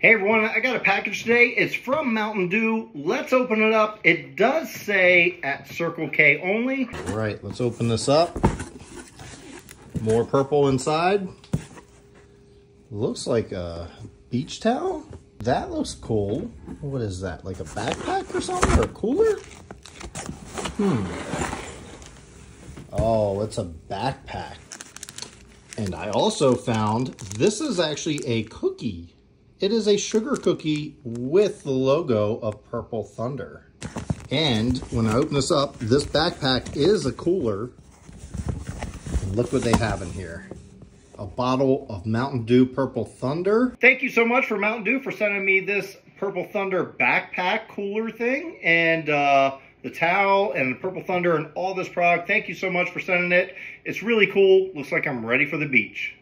Hey everyone, I got a package today. It's from Mountain Dew. Let's open it up. It does say at Circle K only. All right, let's open this up. More purple inside. Looks like a beach towel. That looks cool. What is that? Like a backpack or something? Or a cooler? Hmm. Oh, it's a backpack. And I also found this is actually a cookie. It is a sugar cookie with the logo of Purple Thunder. And when I open this up, this backpack is a cooler. Look what they have in here. A bottle of Mountain Dew Purple Thunder. Thank you so much for Mountain Dew for sending me this Purple Thunder backpack cooler thing. And uh, the towel and Purple Thunder and all this product. Thank you so much for sending it. It's really cool. Looks like I'm ready for the beach.